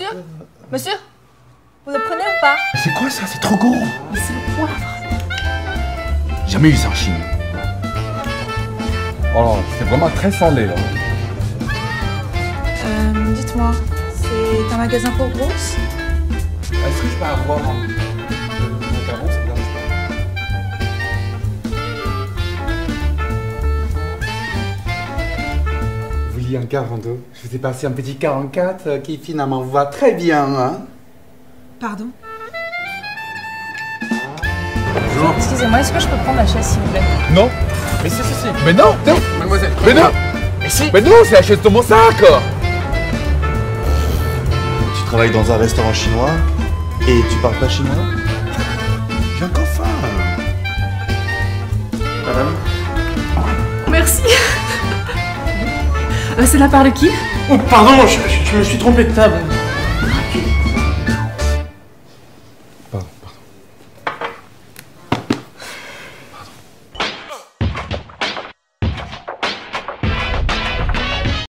Monsieur Monsieur Vous le prenez ou pas C'est quoi ça? C'est trop gros Mais c'est le poivre Jamais eu ça en Chine. Oh, c'est vraiment très salé là. Euh, dites-moi, c'est un magasin pour grosses? Est-ce que je peux avoir pas Vous vouliez un 42 Je vous ai passé un petit 44 euh, qui finalement vous va très bien, hein. Pardon Bonjour. Excusez-moi, est-ce que je peux prendre la chaise s'il vous plaît? Non. Mais si, si, si. Mais non, non. Mademoiselle. Mais non. Mais si. Mais non, c'est la chaise de mon sac Tu travailles dans un restaurant chinois et tu parles pas chinois? J'ai un coffin Madame? Merci Euh, C'est la part de qui Oh, pardon, je, je- je me suis trompé de table. Pardon.